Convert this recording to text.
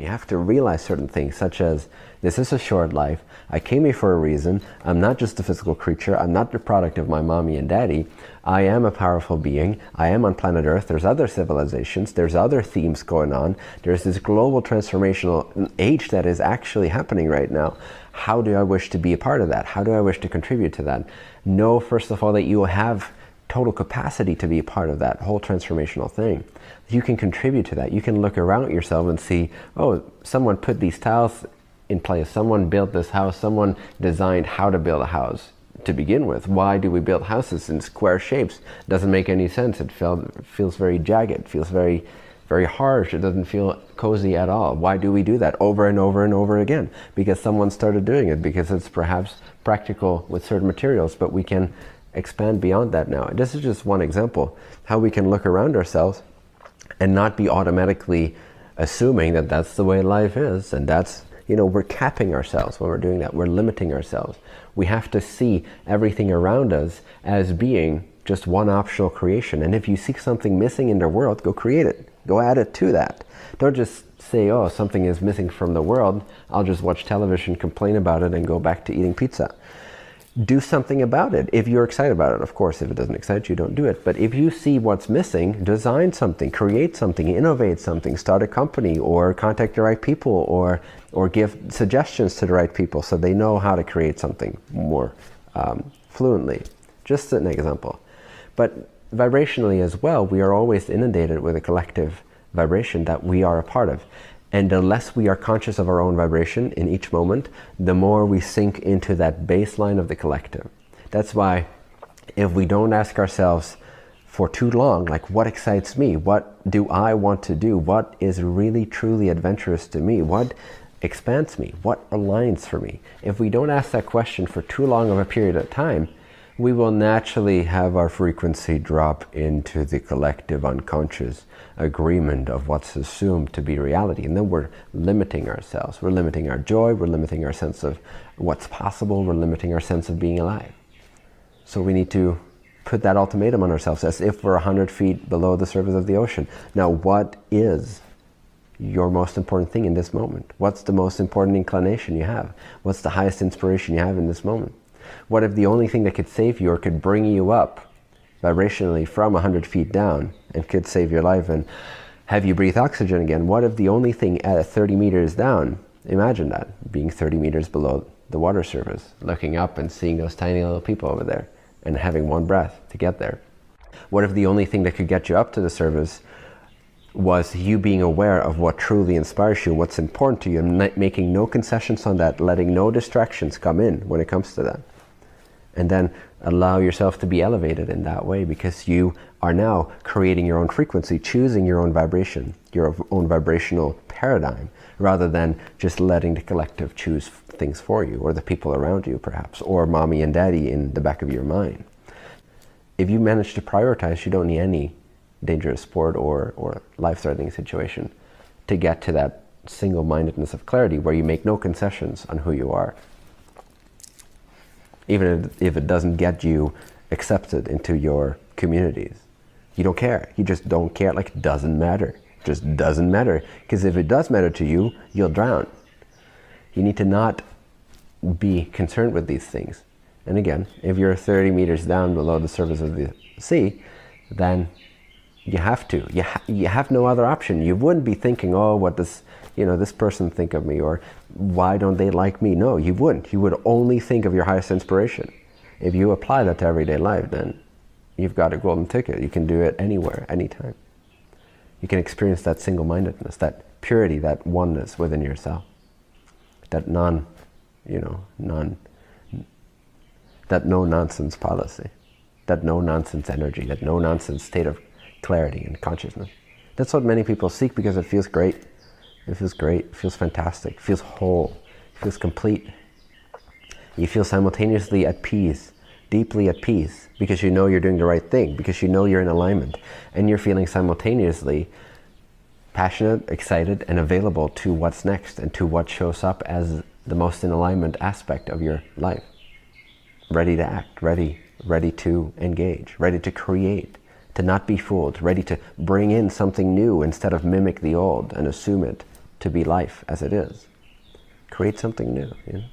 You have to realize certain things, such as this is a short life. I came here for a reason. I'm not just a physical creature. I'm not the product of my mommy and daddy. I am a powerful being. I am on planet Earth. There's other civilizations. There's other themes going on. There's this global transformational age that is actually happening right now. How do I wish to be a part of that? How do I wish to contribute to that? Know, first of all, that you have total capacity to be a part of that whole transformational thing. You can contribute to that. You can look around yourself and see, oh, someone put these tiles in place. Someone built this house. Someone designed how to build a house to begin with. Why do we build houses in square shapes? Doesn't make any sense. It feel, feels very jagged. Feels very, very harsh. It doesn't feel cozy at all. Why do we do that over and over and over again? Because someone started doing it. Because it's perhaps practical with certain materials, but we can expand beyond that now. This is just one example how we can look around ourselves and not be automatically assuming that that's the way life is and that's you know we're capping ourselves when we're doing that. We're limiting ourselves. We have to see everything around us as being just one optional creation. And if you see something missing in the world go create it. Go add it to that. Don't just say oh something is missing from the world. I'll just watch television complain about it and go back to eating pizza do something about it. If you're excited about it, of course, if it doesn't excite you, don't do it. But if you see what's missing, design something, create something, innovate something, start a company, or contact the right people, or or give suggestions to the right people so they know how to create something more um, fluently. Just an example. But vibrationally as well, we are always inundated with a collective vibration that we are a part of. And the less we are conscious of our own vibration in each moment, the more we sink into that baseline of the collective. That's why if we don't ask ourselves for too long, like what excites me? What do I want to do? What is really truly adventurous to me? What expands me? What aligns for me? If we don't ask that question for too long of a period of time, we will naturally have our frequency drop into the collective unconscious agreement of what's assumed to be reality. And then we're limiting ourselves. We're limiting our joy, we're limiting our sense of what's possible, we're limiting our sense of being alive. So we need to put that ultimatum on ourselves as if we're 100 feet below the surface of the ocean. Now, what is your most important thing in this moment? What's the most important inclination you have? What's the highest inspiration you have in this moment? What if the only thing that could save you or could bring you up vibrationally from 100 feet down and could save your life and have you breathe oxygen again? What if the only thing at 30 meters down, imagine that, being 30 meters below the water surface, looking up and seeing those tiny little people over there and having one breath to get there? What if the only thing that could get you up to the surface was you being aware of what truly inspires you, what's important to you, and making no concessions on that, letting no distractions come in when it comes to that? And then allow yourself to be elevated in that way because you are now creating your own frequency, choosing your own vibration, your own vibrational paradigm, rather than just letting the collective choose things for you or the people around you, perhaps, or mommy and daddy in the back of your mind. If you manage to prioritize, you don't need any dangerous sport or, or life threatening situation to get to that single mindedness of clarity where you make no concessions on who you are even if it doesn't get you accepted into your communities. You don't care. You just don't care. Like it doesn't matter. It just doesn't matter. Because if it does matter to you, you'll drown. You need to not be concerned with these things. And again, if you're 30 meters down below the surface of the sea, then you have to. You, ha- you have no other option. You wouldn't be thinking, oh, what does you know this person think of me, or why don't they like me? No, you wouldn't. You would only think of your highest inspiration. If you apply that to everyday life, then you've got a golden ticket. You can do it anywhere, anytime. You can experience that single-mindedness, that purity, that oneness within yourself, that non, you know, non, that no nonsense policy, that no nonsense energy, that no nonsense state of clarity and consciousness. That's what many people seek because it feels great. It feels great. It feels fantastic. It feels whole. It feels complete. You feel simultaneously at peace, deeply at peace, because you know you're doing the right thing, because you know you're in alignment, and you're feeling simultaneously passionate, excited, and available to what's next and to what shows up as the most in alignment aspect of your life. Ready to act, ready, ready to engage, ready to create, to not be fooled, ready to bring in something new instead of mimic the old and assume it to be life as it is. Create something new. You know?